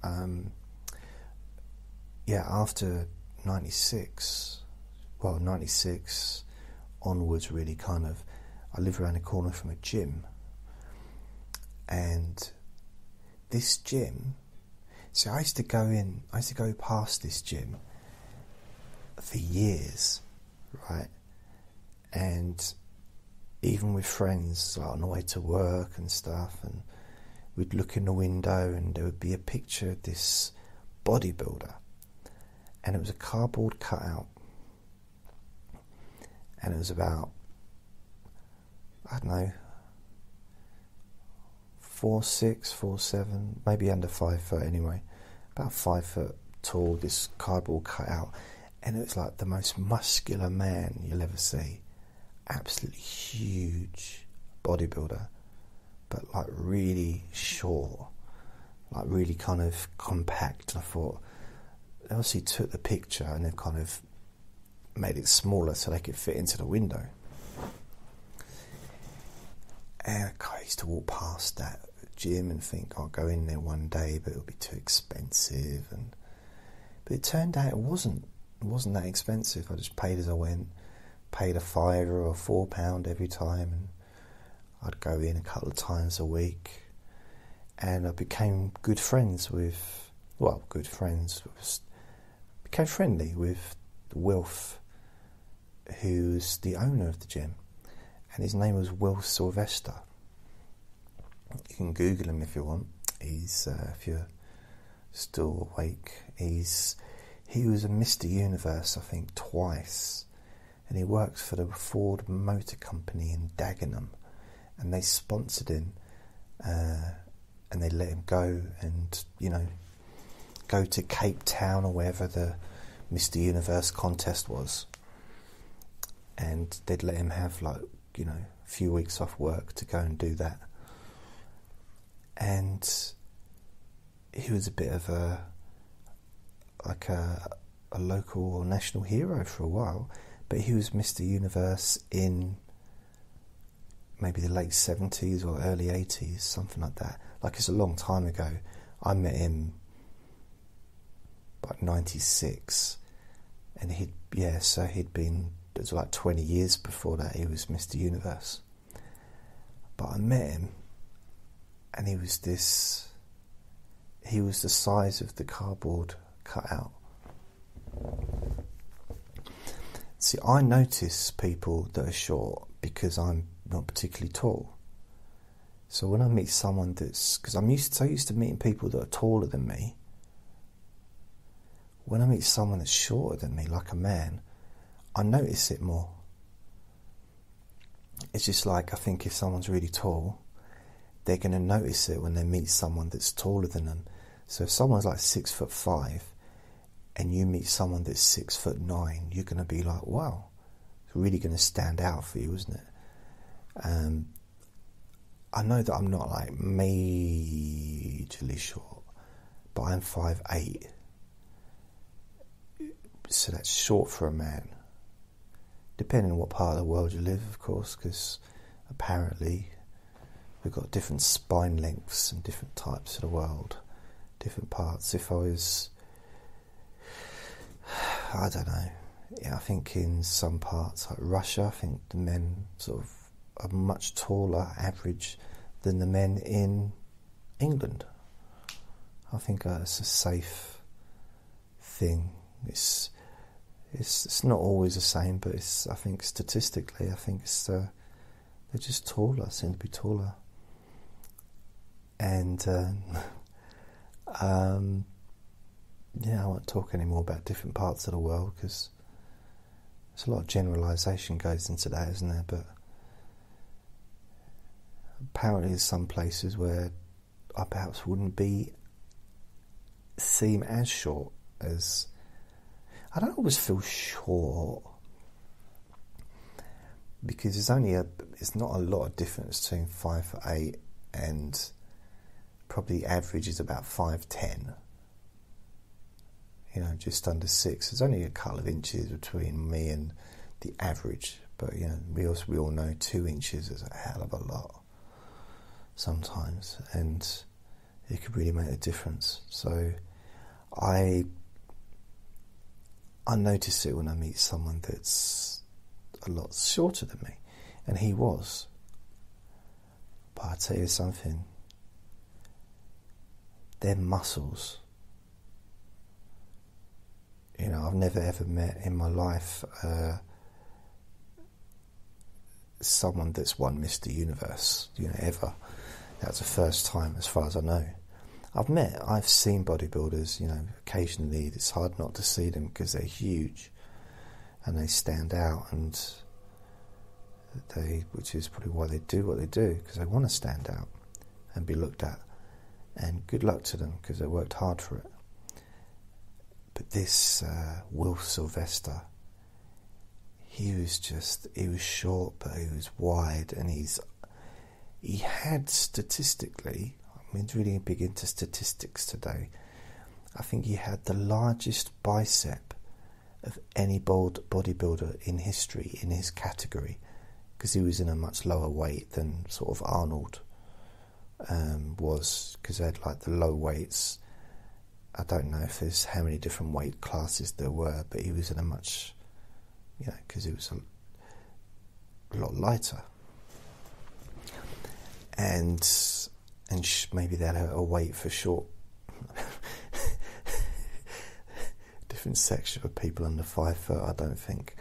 [SPEAKER 1] um, yeah after '96, well '96 onwards really kind of I live around the corner from a gym and this gym so I used to go in I used to go past this gym for years right? And even with friends like on the way to work and stuff and we'd look in the window and there would be a picture of this bodybuilder. And it was a cardboard cutout. And it was about I don't know four six, four seven, maybe under five foot anyway, about five foot tall. This cardboard cutout, and it was like the most muscular man you'll ever see. Absolutely huge bodybuilder, but like really short, like really kind of compact. I thought they obviously took the picture and they've kind of made it smaller so they could fit into the window. And I used to walk past that gym and think I'll go in there one day, but it'll be too expensive. And but it turned out it wasn't. It wasn't that expensive. I just paid as I went, paid a fiver or a four pound every time, and I'd go in a couple of times a week, and I became good friends with. Well, good friends. Became friendly with Wilf, who's the owner of the gym and his name was Wilf Sylvester. You can Google him if you want. He's uh, if you're still awake. He's he was a Mr. Universe, I think, twice, and he works for the Ford Motor Company in Dagenham, and they sponsored him, uh, and they let him go, and you know, go to Cape Town or wherever the Mr. Universe contest was, and they'd let him have like you know, a few weeks off work to go and do that. And he was a bit of a like a, a local or national hero for a while, but he was Mr. Universe in maybe the late 70s or early 80s, something like that. Like it's a long time ago. I met him like 96, and he'd, yeah, so he'd been it was like 20 years before that he was Mr. Universe. But I met him and he was this he was the size of the cardboard cutout. See, I notice people that are short because I'm not particularly tall. So when I meet someone that's because I'm used so used to meeting people that are taller than me. When I meet someone that's shorter than me, like a man, I notice it more. It's just like I think if someone's really tall, they're going to notice it when they meet someone that's taller than them. So if someone's like six foot five and you meet someone that's six foot nine, you're going to be like, wow, it's really going to stand out for you, isn't it? Um, I know that I'm not like majorly short, but I'm five eight, so that's short for a man depending on what part of the world you live, of course, because apparently we've got different spine lengths and different types of the world, different parts. If I was, I don't know, yeah, I think in some parts like Russia, I think the men sort of are much taller average than the men in England. I think that's a safe thing. It's it's it's not always the same, but it's I think statistically, I think it's uh, they're just taller, seem to be taller, and um, [LAUGHS] um, yeah, I won't talk any more about different parts of the world because there's a lot of generalisation goes into that, isn't there? But apparently, there's some places where I perhaps wouldn't be seem as short as I don't always feel short because there's only a it's not a lot of difference between five foot eight and probably average is about five ten. You know, just under six. There's only a couple of inches between me and the average, but you know, we also we all know two inches is a hell of a lot sometimes, and it could really make a difference. So, I I notice it when I meet someone that's a lot shorter than me, and he was. But I tell you something, their muscles. You know, I've never ever met in my life uh, someone that's won Mr. Universe. You know, ever. That's the first time, as far as I know. I've met, I've seen bodybuilders, you know, occasionally it's hard not to see them because they're huge and they stand out and they, which is probably why they do what they do because they want to stand out and be looked at. And good luck to them because they worked hard for it. But this uh, Will Sylvester, he was just, he was short, but he was wide, and he's, he had statistically I mean, really big into statistics today. I think he had the largest bicep of any bold bodybuilder in history in his category because he was in a much lower weight than sort of Arnold um, was because they had like the low weights. I don't know if there's how many different weight classes there were, but he was in a much, you know, because he was a, a lot lighter. And and sh- maybe they had a, a wait for short. [LAUGHS] different section of people under five foot. I don't think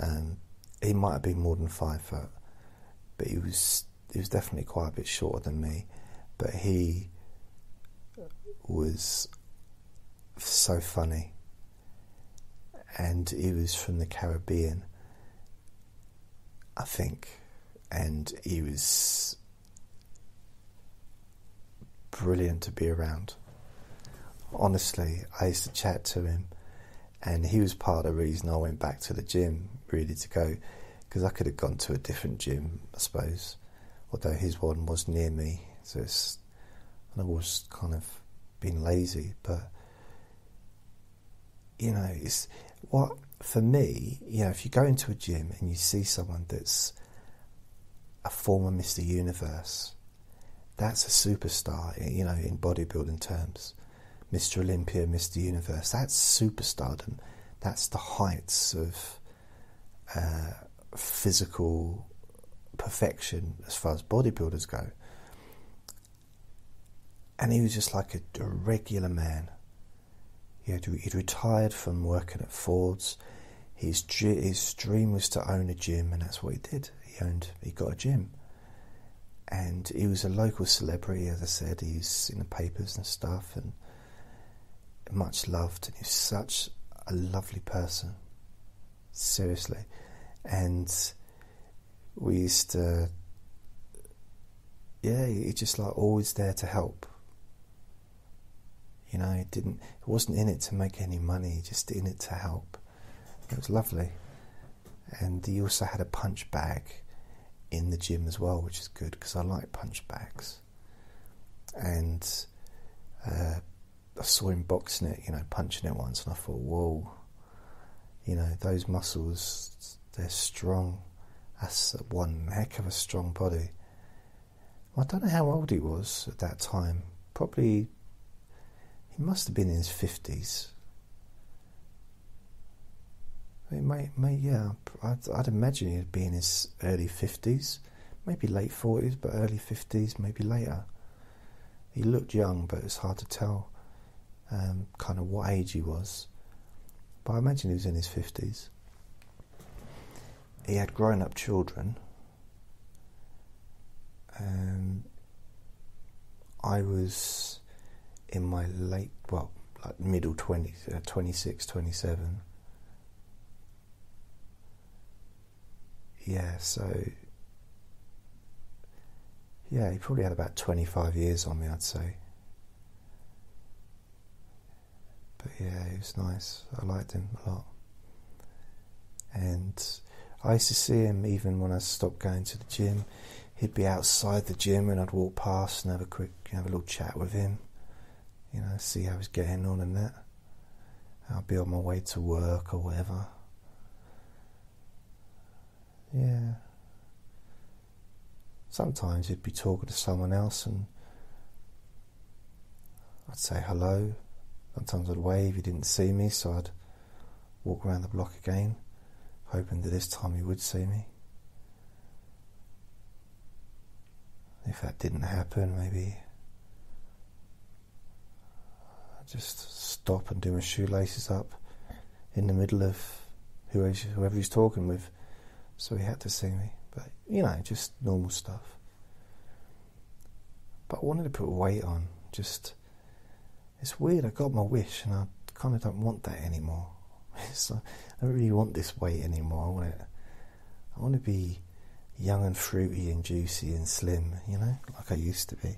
[SPEAKER 1] um, he might have been more than five foot, but he was he was definitely quite a bit shorter than me. But he was so funny, and he was from the Caribbean, I think, and he was brilliant to be around. Honestly, I used to chat to him, and he was part of the reason I went back to the gym, really to go, because I could have gone to a different gym, I suppose, although his one was near me, so it's, and I was kind of being lazy, but you know, it's what for me, you know, if you go into a gym and you see someone that's a former Mr. Universe, that's a superstar, you know, in bodybuilding terms. Mr. Olympia, Mr. Universe, that's superstardom. That's the heights of uh, physical perfection as far as bodybuilders go. And he was just like a, a regular man. He had, he'd retired from working at Ford's. His, his dream was to own a gym, and that's what he did. He owned, he got a gym and he was a local celebrity, as I said. He's in the papers and stuff, and much loved. And he's such a lovely person, seriously. And we used to, yeah, he just like always there to help. You know, he didn't. He wasn't in it to make any money. Just in it to help. It was lovely. And he also had a punch bag in the gym as well, which is good because I like punch bags. And uh, I saw him boxing it, you know, punching it once, and I thought, whoa, you know, those muscles, they're strong. That's one heck of a strong body. I don't know how old he was at that time. Probably, he must have been in his 50s. It may, may yeah, I'd, I'd imagine he'd be in his early 50s, maybe late 40s, but early 50s, maybe later. He looked young, but it's hard to tell um, kind of what age he was. But I imagine he was in his 50s. He had grown up children. Um, I was in my late, well, like middle 20s, uh, 26, 27. Yeah, so yeah, he probably had about 25 years on me, I'd say. But yeah, he was nice. I liked him a lot. And I used to see him even when I stopped going to the gym. He'd be outside the gym and I'd walk past and have a quick, have a little chat with him. You know, see how he's getting on and that. I'll be on my way to work or whatever. Yeah. Sometimes you'd be talking to someone else and I'd say hello. Sometimes I'd wave, he didn't see me, so I'd walk around the block again, hoping that this time he would see me. If that didn't happen, maybe I'd just stop and do my shoelaces up in the middle of whoever he's talking with so he had to see me. But, you know, just normal stuff. But I wanted to put weight on. Just, it's weird. I got my wish and I kind of don't want that anymore. [LAUGHS] So I don't really want this weight anymore. I want it, I want to be young and fruity and juicy and slim, you know, like I used to be.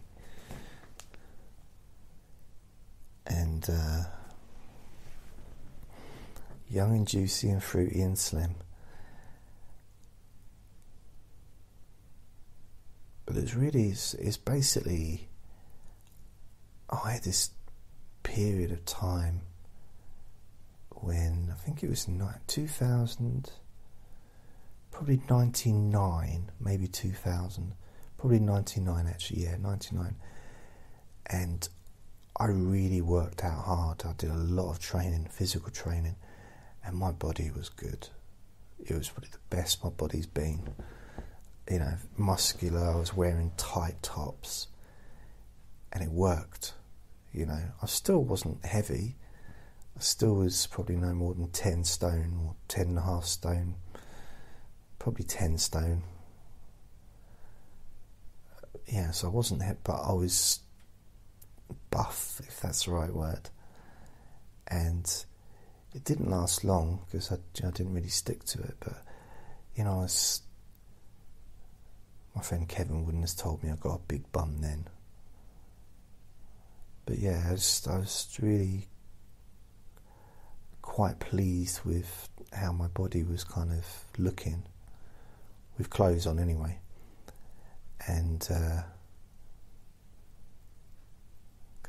[SPEAKER 1] And uh, young and juicy and fruity and slim. but it's really it's, it's basically I had this period of time when I think it was 2000 probably 99 maybe 2000 probably 99 actually yeah 99 and I really worked out hard I did a lot of training physical training and my body was good it was probably the best my body's been you know, muscular. I was wearing tight tops, and it worked. You know, I still wasn't heavy. Still was probably no more than ten stone or ten and a half stone, probably ten stone. Yeah, so I wasn't, hit but I was buff, if that's the right word. And it didn't last long because I, I didn't really stick to it. But you know, I was my friend Kevin wouldn't have told me I got a big bum then. But yeah, I was, I was really quite pleased with how my body was kind of looking, with clothes on anyway. And because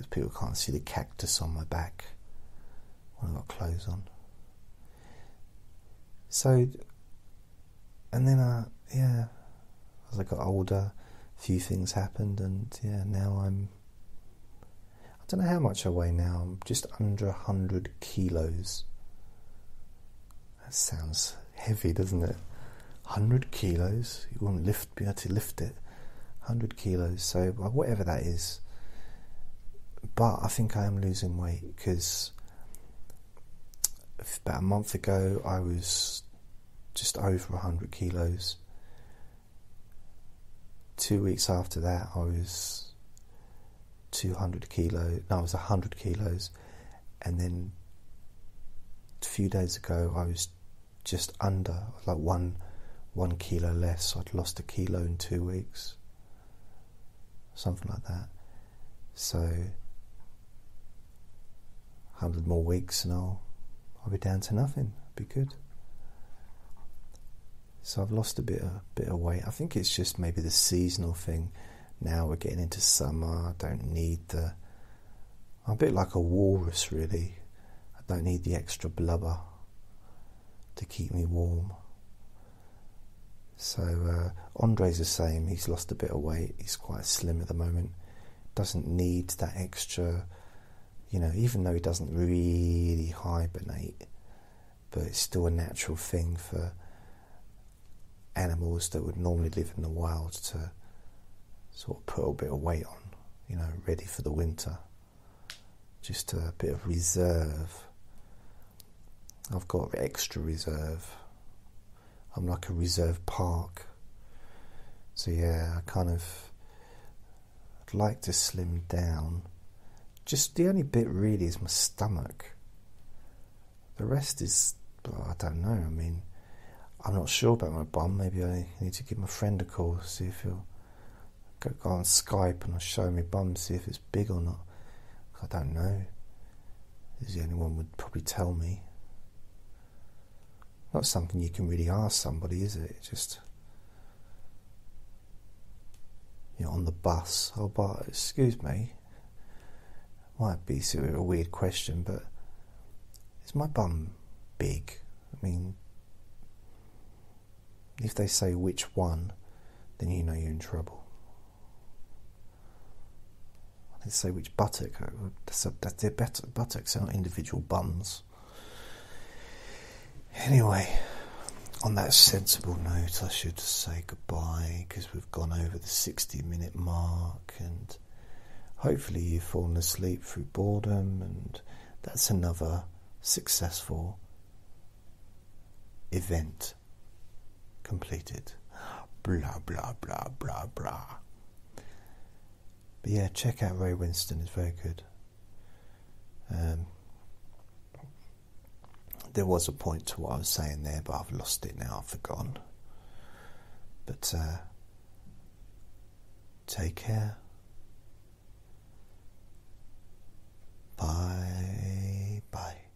[SPEAKER 1] uh, people can't see the cactus on my back when I've got clothes on. So, and then I, yeah, as I got older, a few things happened, and yeah, now I'm. I don't know how much I weigh now. I'm just under hundred kilos. That sounds heavy, doesn't it? Hundred kilos. You wouldn't lift, be able to lift it. Hundred kilos. So whatever that is. But I think I am losing weight because about a month ago I was just over 100 kilos two weeks after that, I was 200 kilos. No, I was 100 kilos. And then a few days ago, I was just under, like one, one kilo less. I'd lost a kilo in two weeks. Something like that. So, 100 more weeks and I'll, I'll be down to nothing. Be good. So I've lost a bit of bit of weight. I think it's just maybe the seasonal thing. Now we're getting into summer. I don't need the. I'm a bit like a walrus, really. I don't need the extra blubber to keep me warm. So uh, Andre's the same. He's lost a bit of weight. He's quite slim at the moment. Doesn't need that extra, you know. Even though he doesn't really hibernate, but it's still a natural thing for animals that would normally live in the wild to sort of put a bit of weight on, you know, ready for the winter. Just a bit of reserve. I've got extra reserve. I'm like a reserve park. So yeah, I kind of I'd like to slim down. Just the only bit really is my stomach. The rest is I don't know. I mean, I'm not sure about my bum. Maybe I need to give my friend a call, see if he'll go, go on Skype and show me bum, see if it's big or not. I don't know. He's the only one would probably tell me. Not something you can really ask somebody, is it? just you know, on the bus. Oh, but excuse me. Might be sort of a weird question, but is my bum big? I mean, if they say which one, then you know you're in trouble. They say which buttock. Uh, that's, a, that's their buttocks, are not individual bums. Anyway, on that sensible note, I should say goodbye because we've gone over the 60 minute mark and hopefully you've fallen asleep through boredom and that's another successful event completed. Blah, blah, blah, blah, blah. But yeah, check out Ray Winstone, it's very good. Um, there was a point to what I was saying there, but I've lost it now. I've forgotten. But uh, take care. Bye bye.